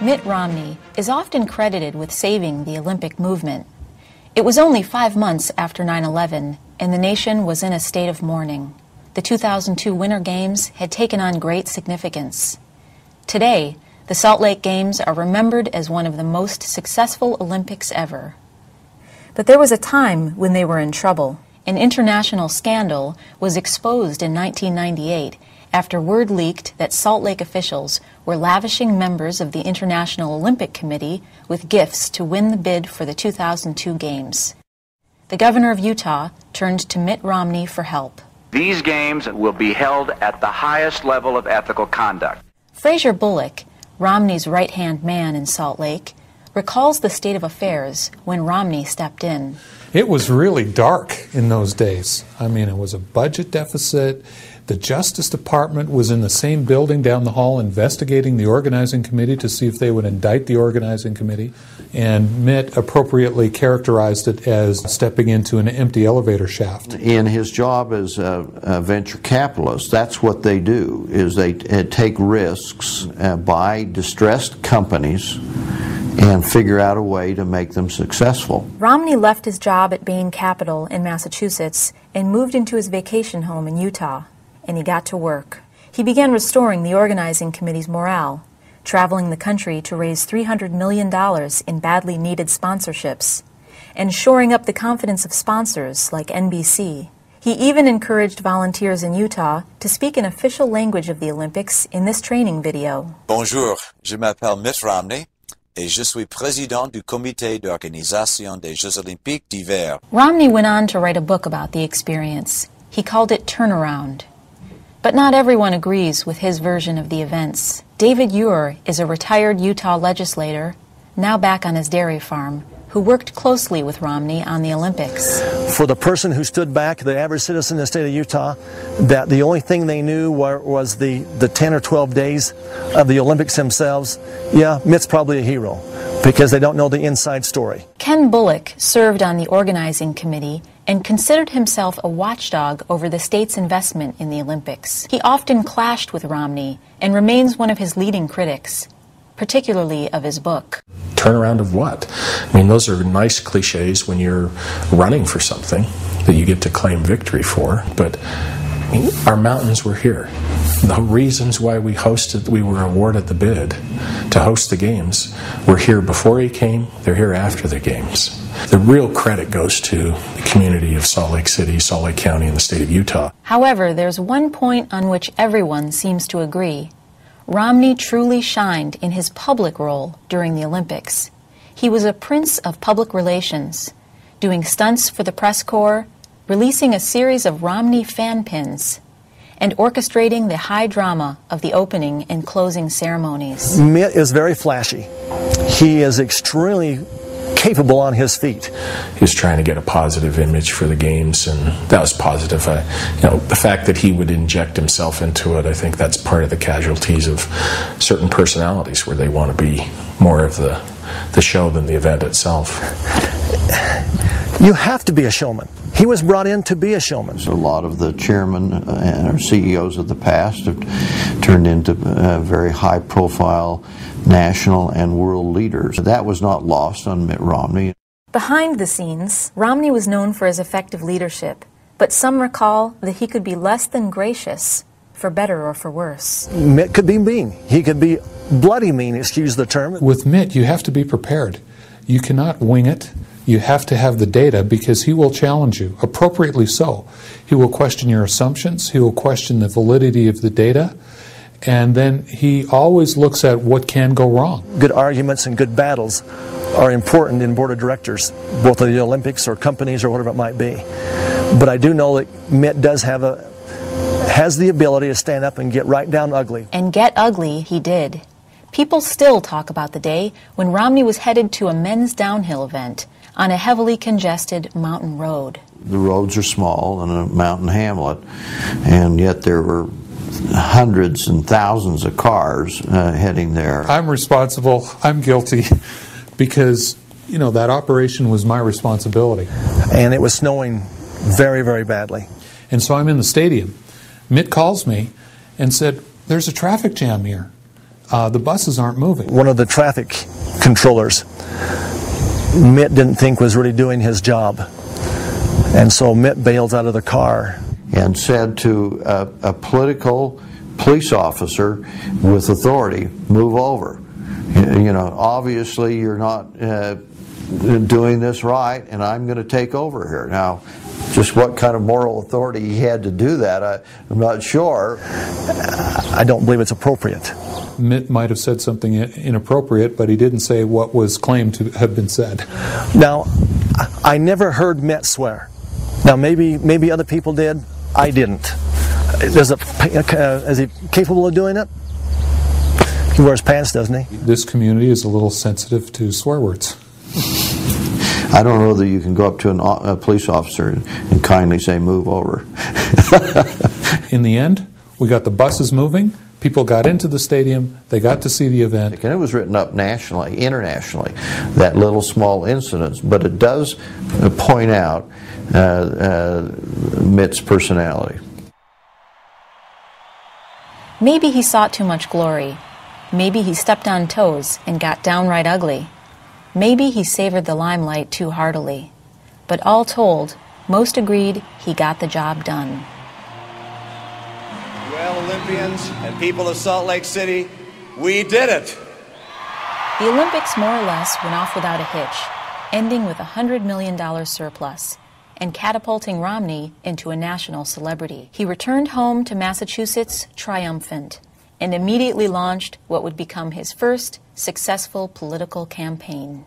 Mitt Romney is often credited with saving the Olympic movement. It was only five months after 9 11, and the nation was in a state of mourning. The 2002 Winter Games had taken on great significance. Today, the Salt Lake Games are remembered as one of the most successful Olympics ever. But there was a time when they were in trouble. An international scandal was exposed in 1998 after word leaked that Salt Lake officials were lavishing members of the International Olympic Committee with gifts to win the bid for the 2002 Games. The governor of Utah turned to Mitt Romney for help. These games will be held at the highest level of ethical conduct. Fraser Bullock, Romney's right hand man in Salt Lake, recalls the state of affairs when Romney stepped in. It was really dark in those days. I mean, it was a budget deficit. The Justice Department was in the same building down the hall investigating the organizing committee to see if they would indict the organizing committee. And Mitt appropriately characterized it as stepping into an empty elevator shaft. In his job as a, a venture capitalist, that's what they do, is they uh, take risks, uh, buy distressed companies, and figure out a way to make them successful. Romney left his job at Bain Capital in Massachusetts and moved into his vacation home in Utah and he got to work. He began restoring the organizing committee's morale, traveling the country to raise $300 million in badly needed sponsorships, and shoring up the confidence of sponsors like NBC. He even encouraged volunteers in Utah to speak an official language of the Olympics in this training video. Bonjour, je m'appelle Mitt Romney et je suis président du comité d'organisation des Jeux olympiques d'hiver. Romney went on to write a book about the experience. He called it Turnaround. But not everyone agrees with his version of the events. David Ure is a retired Utah legislator, now back on his dairy farm, who worked closely with Romney on the Olympics. For the person who stood back, the average citizen in the state of Utah, that the only thing they knew were, was the, the 10 or 12 days of the Olympics themselves, yeah, Mitt's probably a hero because they don't know the inside story. Ken Bullock served on the organizing committee and considered himself a watchdog over the state's investment in the Olympics. He often clashed with Romney and remains one of his leading critics, particularly of his book. Turnaround of what? I mean, those are nice cliches when you're running for something that you get to claim victory for, but I mean, our mountains were here. The reasons why we hosted, we were awarded the bid to host the games were here before he came, they're here after the games. The real credit goes to the community of Salt Lake City, Salt Lake County, and the state of Utah. However, there's one point on which everyone seems to agree. Romney truly shined in his public role during the Olympics. He was a prince of public relations, doing stunts for the press corps, releasing a series of Romney fan pins, and orchestrating the high drama of the opening and closing ceremonies. Mitt is very flashy. He is extremely capable on his feet. He was trying to get a positive image for the games, and that was positive. I, you know, the fact that he would inject himself into it, I think that's part of the casualties of certain personalities, where they want to be more of the the show than the event itself. You have to be a showman. He was brought in to be a showman. So a lot of the chairmen and or CEOs of the past have turned into uh, very high profile national and world leaders. That was not lost on Mitt Romney. Behind the scenes, Romney was known for his effective leadership, but some recall that he could be less than gracious, for better or for worse. Mitt could be mean. He could be bloody mean, excuse the term. With Mitt, you have to be prepared. You cannot wing it. You have to have the data because he will challenge you, appropriately so. He will question your assumptions, he will question the validity of the data, and then he always looks at what can go wrong. Good arguments and good battles are important in board of directors, both of the Olympics or companies or whatever it might be. But I do know that Mitt does have a has the ability to stand up and get right down ugly. And get ugly he did. People still talk about the day when Romney was headed to a men's downhill event on a heavily congested mountain road. The roads are small in a mountain hamlet, and yet there were hundreds and thousands of cars uh, heading there. I'm responsible. I'm guilty because, you know, that operation was my responsibility. And it was snowing very, very badly. And so I'm in the stadium. Mitt calls me and said, There's a traffic jam here. uh, the buses aren't moving. One of the traffic controllers, Mitt didn't think was really doing his job. And so Mitt bails out of the car. and said to a, a political police officer with authority, move over. You you know, obviously you're not uh, doing this right, and I'm going to take over here. Now, just what kind of moral authority he had to do that, I, I'm not sure. I don't believe it's appropriate. Mitt might have said something inappropriate, but he didn't say what was claimed to have been said. Now, I I never heard Mitt swear. Now, maybe maybe other people did. I didn't. Does it, uh, is he capable of doing it? He wears pants, doesn't he? This community is a little sensitive to swear words. I don't know that you can go up to an, o- a police officer and, and kindly say, move over. In the end, we got the buses moving, people got into the stadium, they got to see the event. And it was written up nationally, internationally, that little small incidents, but it does uh, point out uh, uh, Mitt's personality. Maybe he sought too much glory. Maybe he stepped on toes and got downright ugly. Maybe he savored the limelight too heartily. But all told, most agreed he got the job done. And people of Salt Lake City, we did it. The Olympics more or less went off without a hitch, ending with a $100 million surplus and catapulting Romney into a national celebrity. He returned home to Massachusetts triumphant and immediately launched what would become his first successful political campaign.